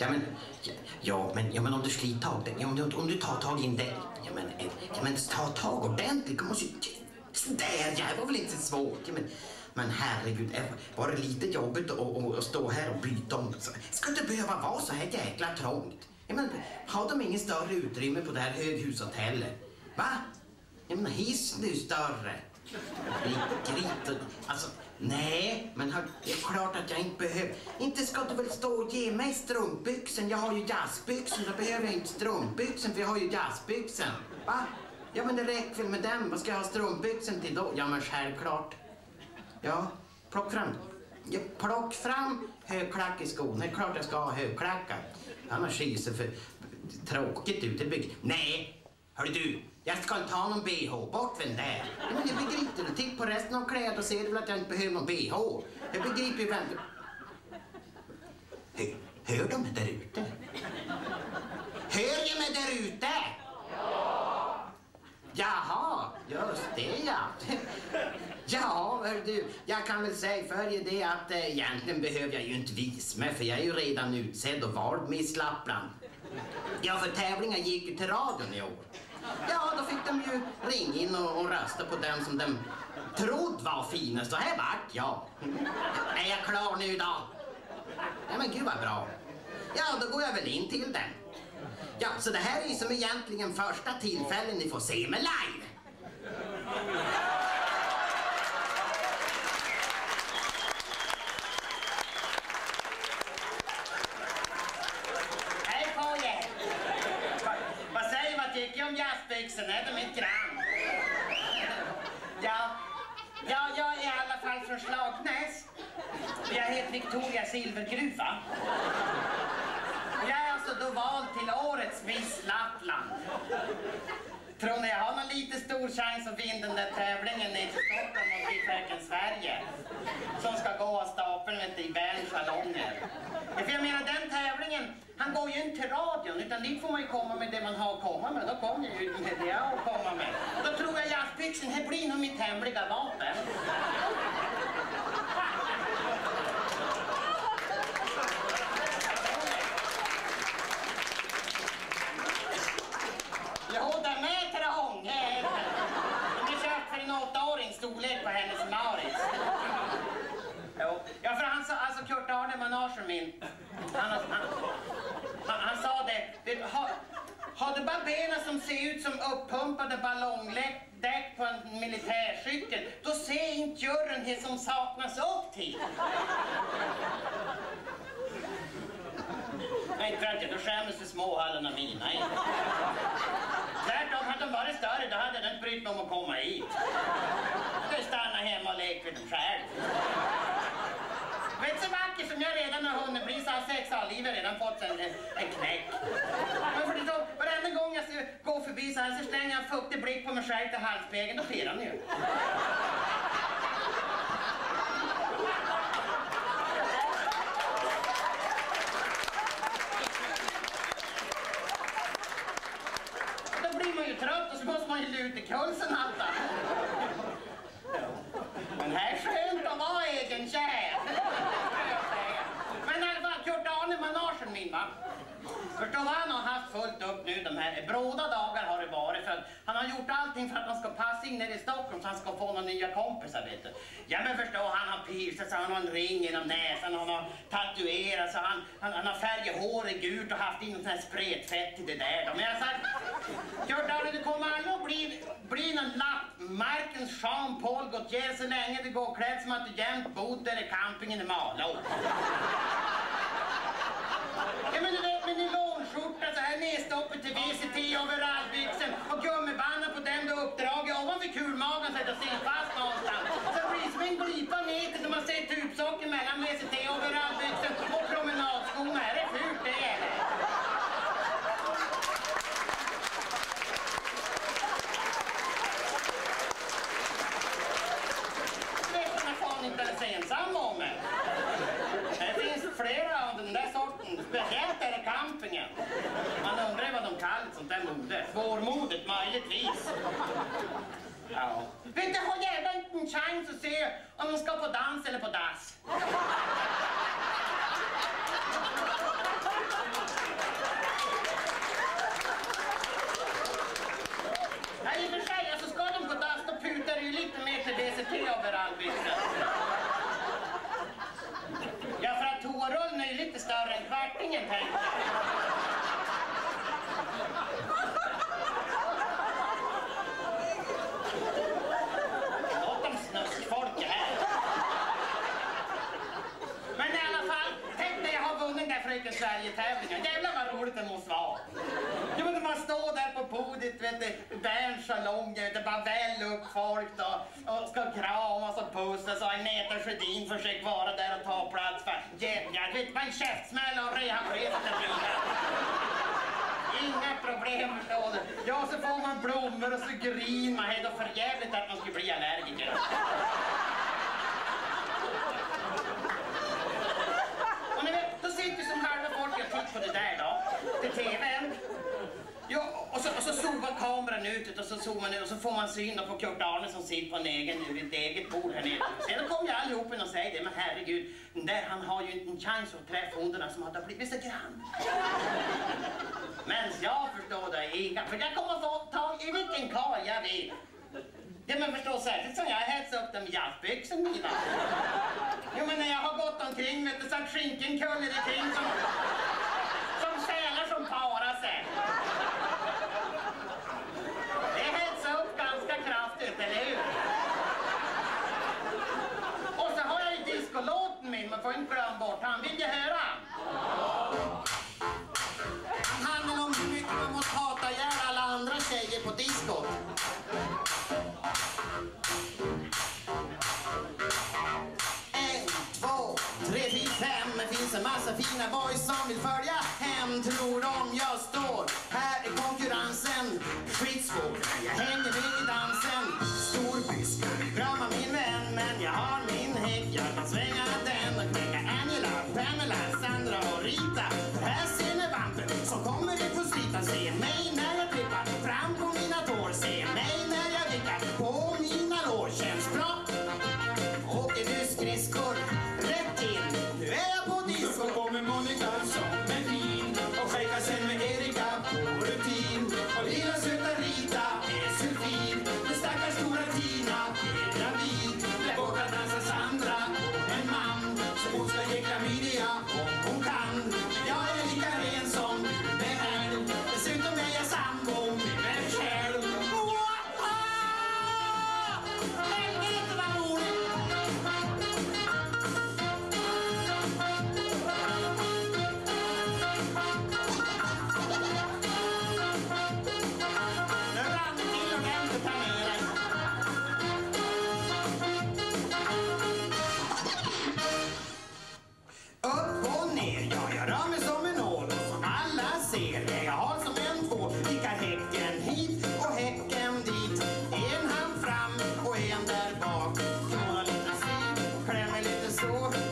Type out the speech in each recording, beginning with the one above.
Ja men, ja, ja, men, ja, men om du sliter tag ja, om, du, om du tar tag i en del. Ja men, eh, ja, men ta tag ordentligt. Du måste ju... Där ja, det var väl inte så svårt. Ja, men, men herregud, var det lite jobbigt att, att stå här och byta om? Ska det behöva vara så här jäkla trångt? Ja, men, har de ingen större utrymme på det här höghushotellet? Va? Ja, men hissen är ju större. Grit, alltså, nej, men det är klart att jag inte behöver. Inte ska du väl stå och ge mig strumpbyxen? Jag har ju jazzbyxen, då behöver jag inte strumpbyxen för jag har ju jazzbyxen. Va? Ja, men det räcker väl med den. Vad ska jag ha strumpbyxen till då? Ja, men självklart. Ja, plock fram. Ja, plock fram högklack i skon. Det är klart jag ska ha högklackar. Annars ser det för tråkigt ut. i Det Nej, hör du. Jag ska inte ha någon bh. Bort med den där. Ja, men jag begriper du. Titta på resten av kläder och ser du väl att jag inte behöver någon bh. Jag begriper ju vem... Hör, hör de mig där ute? Hör jag mig där ute? Ja! Jaha, just det ja. Ja, hör du, jag kan väl säga för er det att äh, egentligen behöver jag ju inte visa mig för jag är ju redan utsedd och vald Miss Lappland. Ja, för tävlingen gick ju till radion i år. Ja, då fick de ju ringa in och, och rösta på den som de trodde var finast och här vart jag. Är jag klar nu då? Ja, men gud vad bra. Ja, då går jag väl in till den. Ja, så det här är ju som egentligen första tillfället ni får se mig live. Hej på er! Vad säger vad tycker du? Är de mitt grann? Ja, ja, jag är i alla fall från Slagnäs. Jag heter Victoria Silvergruva. Jag är alltså då vald till årets Miss Lappland. Tror ni jag har någon lite stor chans att vinna den där tävlingen ner till Stockholm och bli Fröken Sverige? Som ska gå av stapeln i Berns salonger. För jag menar den tävlingen, han går ju inte till radion utan dit får man ju komma med det man har att komma med. Då kommer jag ju med det jag har att komma med. Då tror jag jazzbyxan, här blir nog mitt hemliga vapen. Jo, den är trång. Den är köpt för en åttaårings storlek på hennes Mauritz. Jo. Ja, för han sa, alltså Kurt Arne, managen min, han, han, han, han sa det, det har, har du bara benen som ser ut som uppumpade ballongdäck på en militärcykel, då ser inte juryn det som saknas upp till. Nej, inte för att jag då skäms för småhallarna mina. Tvärtom, hade de varit större då hade jag inte brytt mig om att komma hit. Jag skulle stanna hemma och leka med dem själv. Vet som jag redan har hunnit bli så har livet redan fått en, en knäck. Men för det då, varenda gång jag går förbi så här så slänger jag en fuktig blick på mig själv till halsspegeln, då pirrar den ju. Då blir man ju trött och så måste man ju luta kulsen allt. Men här är skönt att vara egenkär. Men i alla fall, Kurt Arne, managen min va. Förstår vad han har haft fullt upp nu de här bråda dagar har det varit för att han har gjort allting för att han ska passa in nere i Stockholm så han ska få några nya kompisar vet du. Ja men förstå, han har piercat sig, han har en ring genom näsan, han har tatuerat sig, han, han, han har färgat håret gult och haft in sån här spretfett i det där. då. Men jag har sagt, Kurt du kommer aldrig att bli, bli någon lappmarkens Jean-Paul Gaultier så länge du går klädd som att du jämt bott där i campingen i Malå. Ja, men du vet med nylonskjorta så här nedstoppet till VCT overallbyxan och gummibanden på den du uppdraget ovanför kulmagen så att det sitter fast någonstans. Så det blir som en glipa ner till man ser tubsocker mellan VCT overallbyxan och möjligtvis. Ja. Vet har jävla inte en chans att se om de ska på dans eller på dass. Ja, i och för sig, alltså ska de på dans då putar det ju lite mer till DCT överallt. Ja, för att toarullen är ju lite större än kvartingen tänker jag. Sverige-tävlingar. Jävlar vad roligt det måste vara. Jo men man står där på podiet, vet du, Berns salong, vet bara väl upp folk då, och ska kramas och pussas och Agneta Sjödin försöker vara där och ta plats för jävlar, vet du, bara en käftsmäll och rehabreset. Inga problem förstår du. Ja, så får man blommor och så griner man. Det är för jävligt att man skulle bli allergiker. Och ni vet, då sitter som halva folket och tittar på det där då. Till TVn. Ja, och så, och så zoomar kameran ut och så zoomar man ut och så får man syn på Kurt Arne som sitter på en egen, ett eget bord här nere. Sen kommer ju allihop in och säger det, men herregud, den där, han har ju inte en chans att träffa hundarna som hade blivit så grann. Men jag förstår det inga, för jag kommer få tag i vilken karl jag vill. Ja men förstå särskilt som jag hetsar upp de jazzbyxorna mina. Jo men när jag har gått omkring vet du så att skinken kullar omkring som, som sälar som parar sig. Det hetsar upp ganska kraftigt, eller hur? Och så har jag ju discolåten inte glömma bort han. Vill ju höra? Han handlar om hur mycket man måste hata ihjäl alla andra tjejer på disco. En, två, tre, fyra, fem. Det finns en massa fina boys som vill följa hem. Tror de jag står. Här är konkurrensen. Skitsvår, jag hänger med i dansen. Stor fisk, glömma min vän. Men jag har min häck, jag kan svänga sore.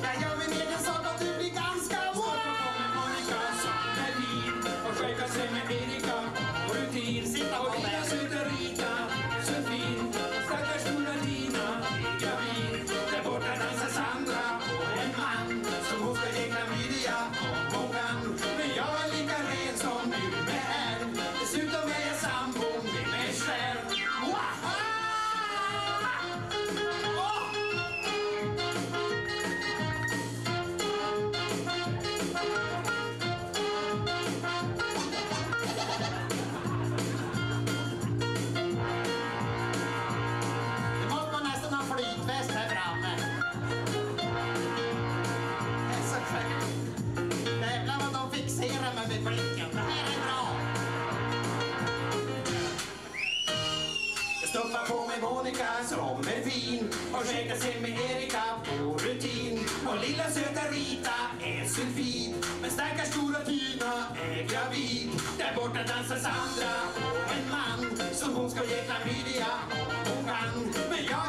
Erika på rutin. Och lilla söta Rita är sulfid. Men stackars stora Tina är gravid. Där borta dansar Sandra och en man som hon ska ge klamydia och hon kan. Men jag